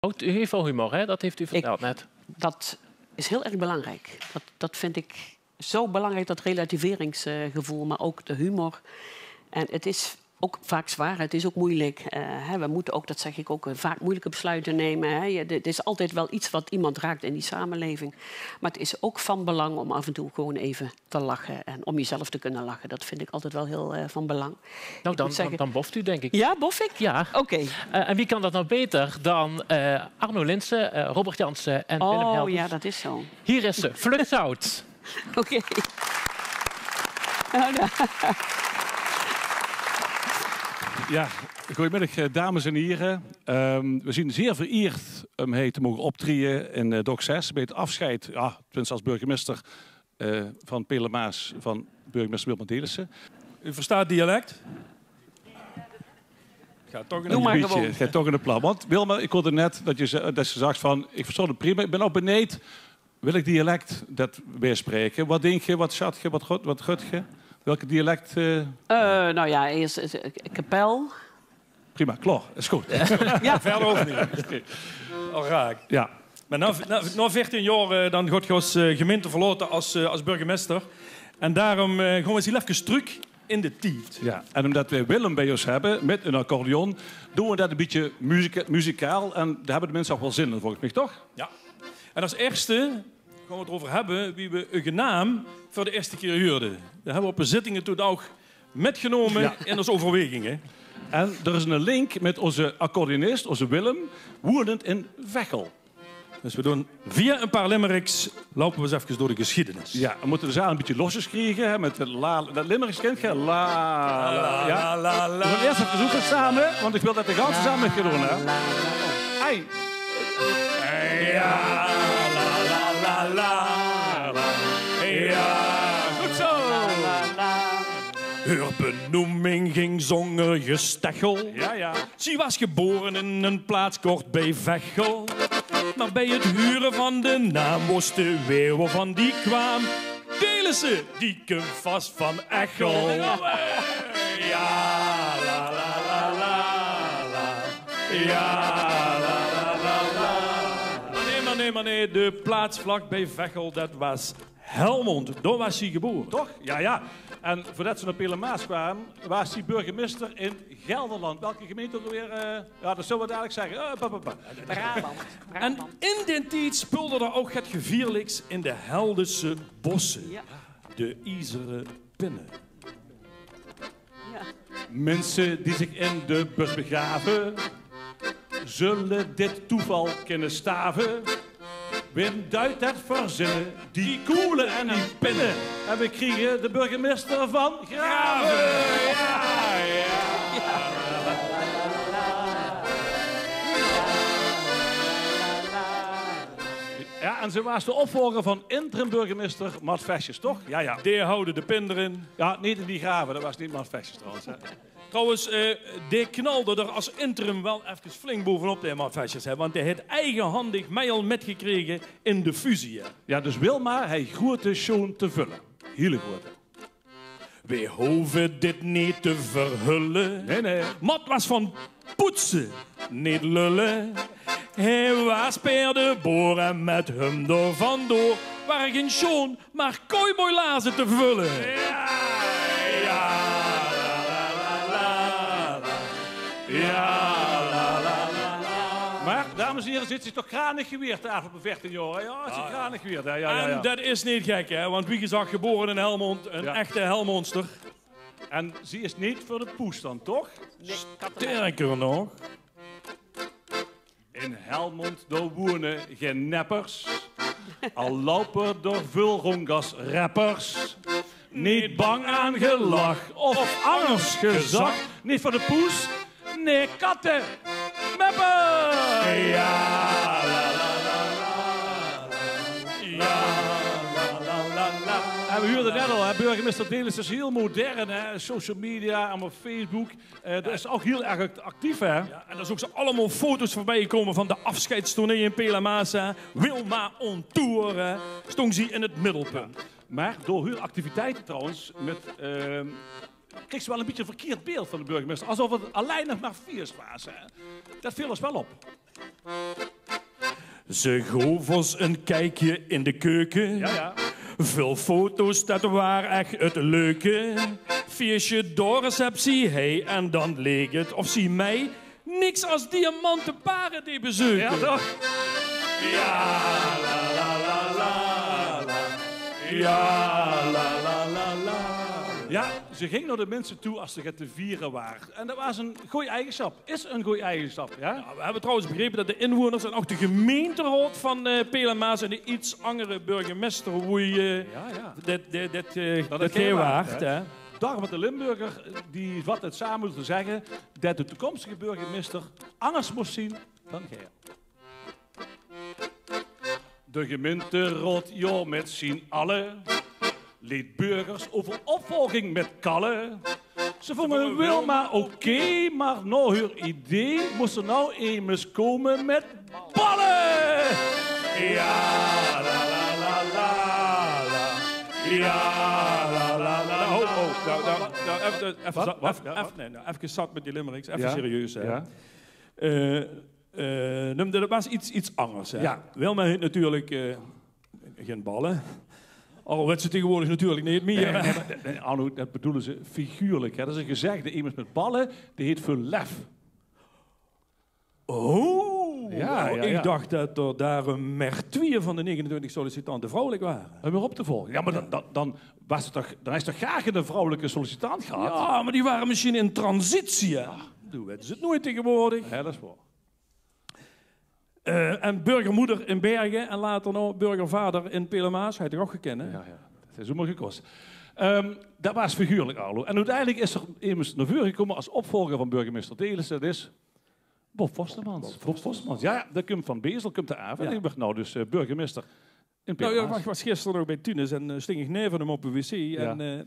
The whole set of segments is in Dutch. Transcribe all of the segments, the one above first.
Oh, u heeft wel humor, hè? Dat heeft u verteld net. Dat is heel erg belangrijk. Dat, dat vind ik zo belangrijk, dat relativeringsgevoel, maar ook de humor. En het is ook vaak zwaar. Het is ook moeilijk. Uh, hè, we moeten ook, dat zeg ik ook, vaak moeilijke besluiten nemen. Hè. Het is altijd wel iets wat iemand raakt in die samenleving. Maar het is ook van belang om af en toe gewoon even te lachen. En om jezelf te kunnen lachen. Dat vind ik altijd wel heel uh, van belang. Nou, dan, zeggen... dan, boft u, denk ik. Ja, bof ik? Ja. Oké. Okay. Uh, en wie kan dat nou beter dan Arno Linsen, Robert Jansen en oh, Willem Helmers? Oh ja, dat is zo. Hier is ze, Vluchthout. Oké. Okay. Oh, no. Ja, goedemiddag dames en heren. Um, we zien zeer vereerd om hij te mogen optreden in uh, DOC 6 bij het afscheid, ja, tenminste als burgemeester uh, van Pelemaas van burgemeester Wilma Delissen. U verstaat dialect? Gaat toch in maar beetje. Gaat toch in de plan. Want Wilma, ik hoorde net dat je, dat je zegt van, ik verstond het prima, ik ben ook beneden. Wil ik dialect dat weer spreken? Wat denk je, wat schat je, wat gut, wat gut je? Welke dialect? Uh... Uh, nou ja, eerst uh, kapel. Prima, klaar. Is goed. ja, verder over niet. Al raak. Ja. Maar na, na, na 14 jaar dan gaat je als gemeente verlaten als, als burgemeester. En daarom gaan we eens even terug in de tijd. Ja, en omdat we Willem bij ons hebben met een accordeon, doen we dat een beetje muzika muzikaal. En daar hebben de mensen ook wel zin in, volgens mij, toch? Ja. En als eerste gaan we het over hebben wie we een naam voor de eerste keer huurden. Dat hebben we op een zittingen toen ook metgenomen ja. in onze overwegingen. En er is een link met onze accordeonist, onze Willem, woedend in Vechel. Dus we doen via een paar limericks lopen we eens even door de geschiedenis. Ja, we moeten de zaal een beetje losjes krijgen hè, met de la. Dat limericks kent je? La, la, ja. la, la, We gaan eerst even zoeken samen, want ik wil dat de ganse samen met je doen. Hè. Ei. Ging zonder gestechel. Ja, ja. Ze was geboren in een plaats kort bij Vechel. Maar bij het huren van de naam was de weer van die kwam. Delen ze die kun vast van Echel. Ja, la la la la la. Ja, la la la la. Maar nee, maar nee, maar nee. De plaats vlak bij Vechel, dat was Helmond. Daar was hij geboren. Toch? Ja, ja. En voordat ze naar Pelemaas kwamen, was hij burgemeester in Gelderland. Welke gemeente ook weer? Uh, ja, dat zullen we dadelijk zeggen. Uh, ba. Brabant. En in die tijd speelde er ook het gevierlijks in de Heldense bossen. Ja. De IJzeren Pinnen. Ja. Mensen die zich in de bus begraven, zullen dit toeval kunnen staven. Wim duidt het verzinnen, die koelen en die pinnen. En we kregen de burgemeester van Graven. Ja, ja. Ja, en ze was de opvolger van interim-burgemeester Mart Vestjes, toch? Ja, ja. Die houden de pin erin. Ja, niet in die graven, dat was niet Mart Vestjes trouwens. Hè. Trouwens, uh, die knalde er als interim wel even flink bovenop, de Mart Vestjes. Hè, want hij heeft eigenhandig mij al metgekregen in de fusie. Hè. Ja, dus Wilma, hij groete schoon te vullen. Hele grote. We hoeven dit niet te verhullen. Nee, nee. Mat was van poetsen, niet lullen. Hij was per de boren met hem door vandoor. Waar geen schoon, maar kooiboylazen te vullen. Ja, ja, la, la, la, la. Ja, la, la, la, la. Maar, dames en heren, zit zich toch kranig geweerd daar op een 14 jaar? Ja, het is kranig geweerd. Ja, ja, ja, ja. En dat is niet gek, hè? Want wie gezag geboren in Helmond, een Ja. echte Helmonster. En ze is niet voor de poes dan, toch? Sterker nog. In Helmond door wonen geen. Al lopen door vulrongas rappers. Niet bang aan gelach of anders gezag. Niet voor de poes, nee katten. En we huurden net al, hè, burgemeester Delis is heel modern, hè, social media, allemaal Facebook. Eh dat is ook heel erg act- actief, hè. Ja, en er is ook zo allemaal foto's voorbij gekomen van de afscheidstournee in Pelamasa. Wilma on tour, hè. stond ze in het middelpunt. Maar door hun activiteiten trouwens, met, ehm kreeg ze wel een beetje een verkeerd beeld van de burgemeester. Alsof het alleen nog maar viers was. Hè. Dat viel ons wel op. Ze gaf ons een kijkje in de keuken. Ja, ja. Veel foto's, dat waren echt het leuke. Feestje door receptie, hey, en dan leek het of zie mij niks als diamanten paren die bezoeken. Ja, toch? Ja, la la la la la. Ja, la. Ja, ze ging naar de mensen toe als ze het te vieren waren. En dat was een goede eigenschap. Is een goede eigenschap, ja? Nou, we hebben trouwens begrepen dat de inwoners en ook de gemeenteraad van uh, Pelemaas en de iets andere burgemeester hoe je Ja, ja. dit, dit, dit, eh, Dat het waard, hè? Met de Limburger die wat het samen moeten zeggen dat de toekomstige burgemeester anders moest zien dan jij. De gemeenteraad, ja, met zien alle, liet burgers over opvolging met kallen. Ze vonden wel maar oké, maar nou hun idee moest er nou eens komen met ballen. Ja, la la la la la. Ja, la la la. Nou, oh, oh, nou, nou, nou, even, even, even, wat? even- nee, nou, even zat met die limericks, even Ja. serieus. Hè. Ja. Eh, noemde dat was iets, iets anders. Hè. Ja. Wilma heeft natuurlijk eh, geen ballen. Al werd ze tegenwoordig natuurlijk niet meer. Nee, Arno, dat bedoelen ze figuurlijk. Hè? Dat is een gezegde. Iemand met ballen, die heet veel lef. Oh, Ja, ja, ja. ik dacht dat er daar een mertwier van de 29 sollicitanten vrouwelijk waren. Om weer op te volgen. Ja, maar dan, dan, dan, was het toch, dan is toch graag een vrouwelijke sollicitant gehad? Ja, maar die waren misschien in transitie. Toen weten ze het nooit tegenwoordig. Ja, dat is waar. Eh, en burgermoeder in Bergen en later nog burgervader in Pelemaas. Hij toch ook gekend, hè? Ja, ja. Dat is zomaar gekost. Ehm, dat was figuurlijk, Arlo. En uiteindelijk is er iemand naar voren gekomen als opvolger van burgemeester Delissen. Dat is Bob Vostermans. Bob Vostermans. Ja, ja, dat komt van Bezel, komt de. Ja. En ik ben nou dus eh, burgemeester in Nou, Pietermaas. ja, ik was gisteren nog bij Tunis en uh, sting ik neer van hem op een wc. En eh,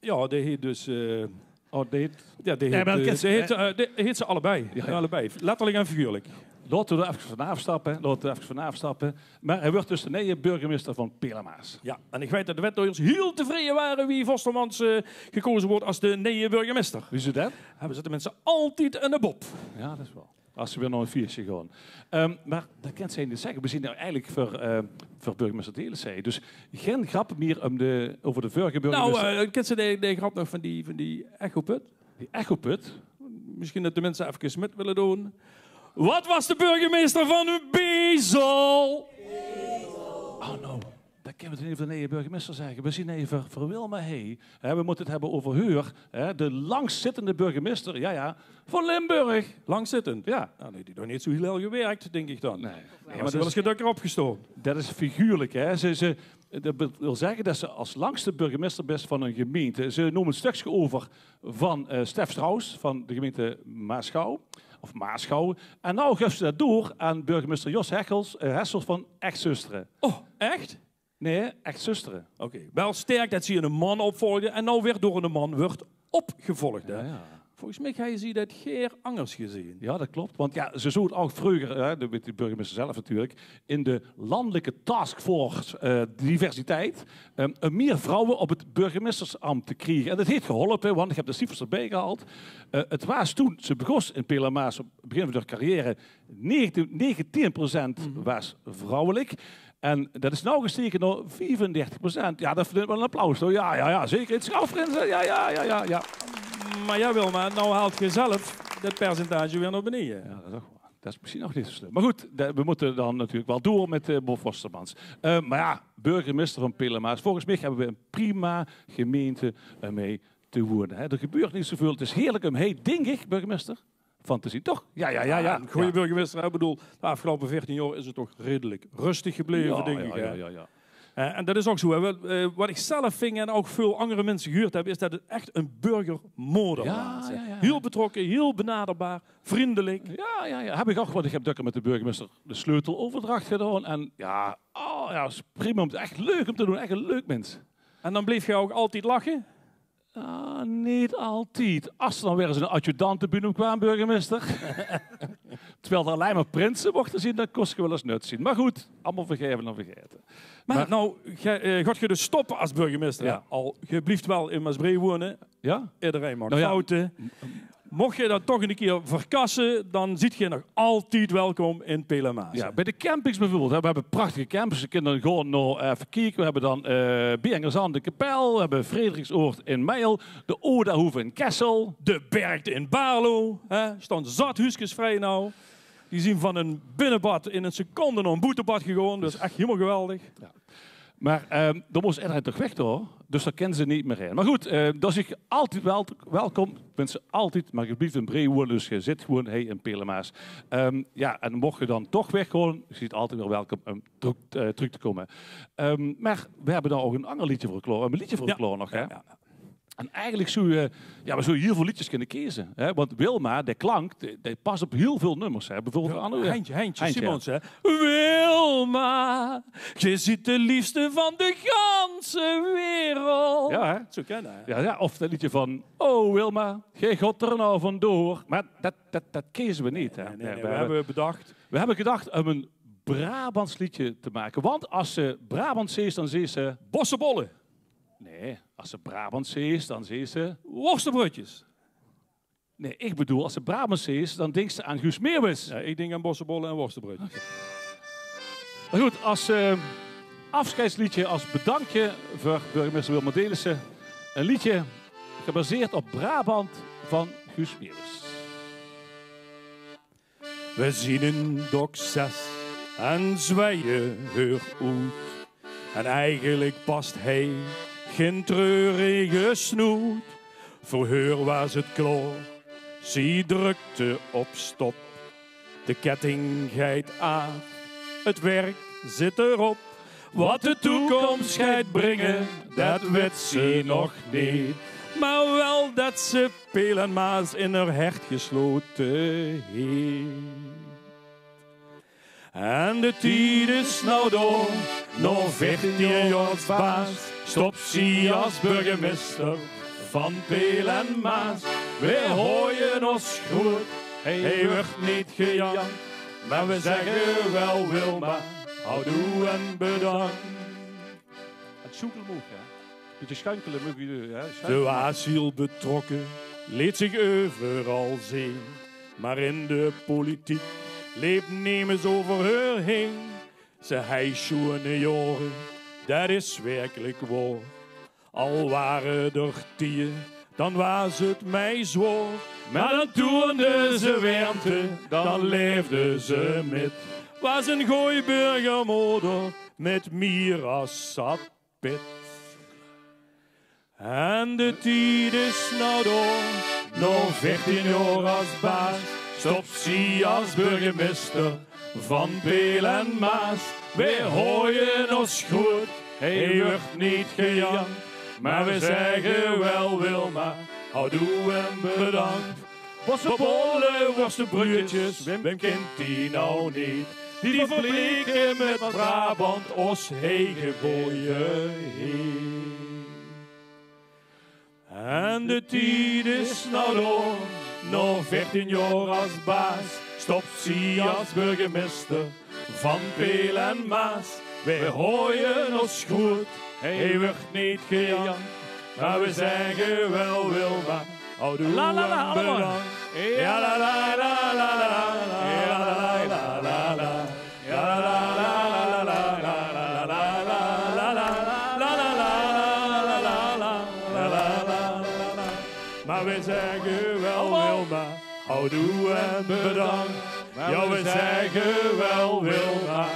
ja, die heet dus... eh, Oh, die heet- ja, die Ja, heet, maar eh, heet, eh, heet ze allebei. Ja, ja. allebei. Letterlijk en figuurlijk. Laten we er even van afstappen. Laten we er even van afstappen. Maar hij wordt dus de nieuwe burgemeester van Pelemaas. Ja, en ik weet dat de wethouders heel tevreden waren wie Vostermans eh, gekozen wordt als de nieuwe burgemeester. Wie is dat? Hebben ze de mensen altijd in de bob. Ja, dat is wel. Als ze weer nog een viertje gaan. Ehm, maar dat kent zij niet zeggen. We zien nou eigenlijk voor, eh, voor burgemeester Delensee. Dus geen grappen meer om de, over de vorige Nou, burgemeester. uh, kent ze de, de grap nog van die, van die echoput? die echoput. Misschien dat de mensen even met willen doen. Wat was de burgemeester van Bezel? Oh nou, dat kunnen we even van de nieuwe burgemeester zeggen. We zien even voor Wilma Hey. Hè, we moeten het hebben over Heur. Hè, de langzittende burgemeester, ja ja, van Limburg. Langzittend. Ja, Nou, nee, die nog niet zo heel erg gewerkt, denk ik dan. nee. Nee, maar maar dat wel is- eens gedukker opgestoken. Dat is figuurlijk. Hè? Ze, ze, dat wil zeggen dat ze als langste burgemeester best van een gemeente. Ze noemen een stukje over van eh Stef Strauss van de gemeente Maaschouw. Of Maaschouw. En nou geeft ze dat door aan burgemeester Jos Hechels, eh, Hessels van Echt-Zusteren. Oh, echt? Nee, Echt-Zusteren. Oké. Wel sterk dat ze een man opvolgde en nou weer door een man wordt opgevolgd. Hè? Ja, ja. Volgens mij ga je zien dat Geer Angers gezien. Ja, dat klopt. Want ja, ze zouden ook vroeger, hè, de, de burgemeester zelf natuurlijk, in de landelijke taskforce eh, diversiteit een meer vrouwen op het burgemeestersambt te krijgen. En dat heeft geholpen, want ik heb de cijfers erbij gehaald. Eh, het was toen, ze begon in Pelamaas op het begin van haar carrière, 19, 19% was vrouwelijk. En dat is nou gestegen naar 35%. Ja, dat verdient wel een applaus. Hoor. Ja, ja, ja, zeker. Het schouwfrenzen. Ja, ja, ja, ja, ja. Maar ja, Wilma, nou haalt je zelf dat percentage weer naar beneden. Ja, dat is, ook dat is misschien nog niet zo slim. Maar goed, we moeten dan natuurlijk wel door met uh, Bob Vostermans. Eh, maar ja, burgemeester van Pillemaas. Volgens mij hebben we een prima gemeente uh, mee te wonen. Hè. Er gebeurt niet zoveel. Het is heerlijk om, hey, denk ik, burgemeester, van te zien. Toch? Ja, ja, ja. ja. Een goede ja. burgemeester. Ik bedoel, de afgelopen 14 jaar is het toch redelijk rustig gebleven, Ja, denk ik. ja, ja, ja. Eh, en dat is ook zo. Hè. Wat, eh, wat ik zelf ving en ook veel andere mensen gehoord heb, is dat het echt een burgermoder Ja, ja, ja. Heel betrokken, heel benaderbaar, vriendelijk. Ja, ja, ja. Heb ik ook, want ik heb dukker met de burgemeester de sleuteloverdracht gedaan. En ja, oh, ja, is prima. Echt leuk om te doen. Echt een leuk mens. En dan bleef je ook altijd lachen. Ah, niet altijd. Als er dan weer eens een adjudant te binnen kwam, burgemeester. Terwijl er alleen maar prinsen mochten zien, dan kost je wel eens nut zien. Maar goed, allemaal vergeven en vergeten. Maar, Maar- nou, ga, eh, gaat je dus stoppen als burgemeester? Ja. Al, je blijft wel in Maasbree wonen. Ja? Iedereen maakt Nou fouten. Mocht je dat toch een keer verkassen, dan zit je nog altijd welkom in Pelemaas. Ja, bij de campings bijvoorbeeld. hè, We hebben prachtige campings. Je kunt dan gewoon nog even kijken. We hebben dan eh Biengerzand de Kapel. We hebben Frederiksoord in Meijel. De Odahoeve in Kessel. De Bergte in Baarlo. Hè, staan zat vrij nou. Die zien van een binnenbad in een seconde naar een boetebad gegaan. Dat is echt helemaal geweldig. Maar ehm dan moest iedereen toch weg hoor. Dus daar kennen ze niet meer in. Maar goed, dan zeg ik altijd wel, welkom. Ze altijd, maar alsjeblieft in Breewoord. Dus je zit gewoon hey, in Pelemaas. Ehm, ja, en mocht je dan toch weggaan, je ziet altijd wel welkom om terug, eh, terug te komen. Maar we hebben daar ook een ander liedje voor geklaar. Een liedje voor Ja. geklaar nog, hè? En eigenlijk zou je, ja, we zouden heel veel liedjes kunnen kiezen. Hè? Want Wilma, de klank, die, past op heel veel nummers. Hè? Bijvoorbeeld Ja, andere, Heintje, Heintje, Heintje, Simons, hè. Wilma, je ziet de liefste van de ganse wereld. Ja, hè? Zo kennen, hè. Ja, ja, of dat liedje van, oh Wilma, jij gaat er nou vandoor. Maar dat, dat, dat kiezen we niet. Hè? Nee, nee, Nee, nee, we, we hebben, bedacht. we hebben gedacht om een Brabants liedje te maken. Want als ze Brabants is, dan zie ze... Bossenbollen, Nee, als ze Brabants is, dan zie ze... worstenbroodjes. Nee, ik bedoel, als ze Brabants is, dan denkt ze aan Guus Meeuwis. Ja, ik denk aan bossenbollen en worstenbroodjes. Maar goed, als eh, afscheidsliedje, als bedankje voor burgemeester Wilma Delissen. Een liedje gebaseerd op Brabant van Guus Meeuwis. We zien een dok zes en zwijen heur uit. En eigenlijk past hij geen treurige snoet. Voor haar was het klaar, ze drukte op stop. De ketting geit aan, het werk zit erop. Wat de toekomst gaat brengen, dat weet ze nog niet. Maar wel dat ze Pelenmaas in haar hart gesloten heeft. En de tijd is nou door, nog 14 jaar baas. Stop zie als burgemeester van Peel en Maas. We hooien ons goed, hij wordt niet gejankt. Maar we zeggen wel Wilma, houdoe en bedankt. Het zoekelmoeg, hè? Beetje schuinkelen moet je? De asiel betrokken leed zich overal zien. Maar in de politiek leeft nemens over haar heen. Hij schoene jaren, dat is werkelijk waar. Al waren er tien, dan was het mij zwaar. Maar dan toonde ze warmte, dan leefde ze met. Was een goeie burgermoeder met mier als zat pit. En de tijd is nou door, nog 14 jaar als baas. Stop zie als burgemeester van Peel en Maas. Wij hooien ons goed, hij niet gejankt. Maar we zeggen wel Wilma, houdoe en bedankt. Bossenbollen, worstenbroodjes, Wim kent die nou niet. Die verbleken met Brabant os hegeboeien heen. En de tijd is nou door, nog 14 jaar als baas. Stop zie als burgemeester van Peel en Maas. Wij hooien ons goed, hij wordt niet gejankt. Maar we zeggen wel Wilma, La, la, la. Ja la la la la la Maar we zeggen wel Wilma, houdoe en bedankt. Ja, we zeggen wel Wilma,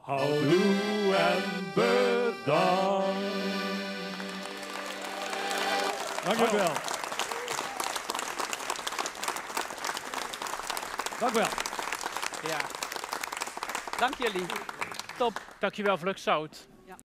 houdoe en bedankt. Dank je wel. Dank wel. Ja. Dank jullie. Top. Dankjewel, Vlug Zout.